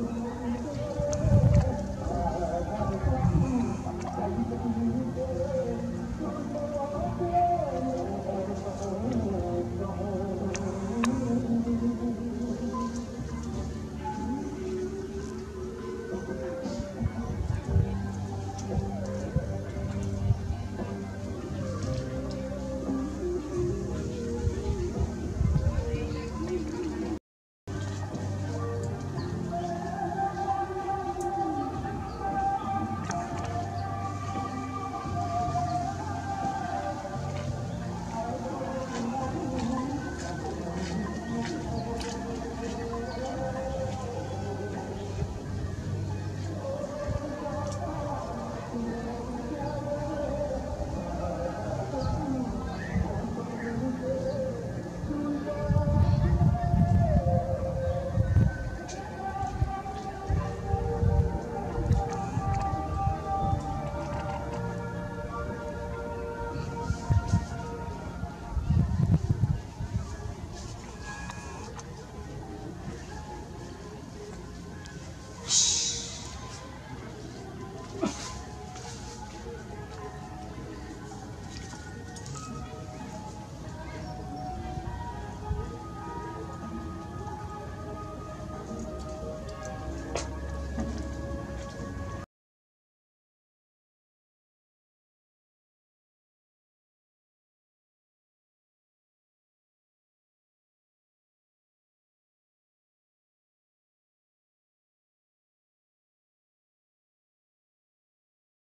Amen.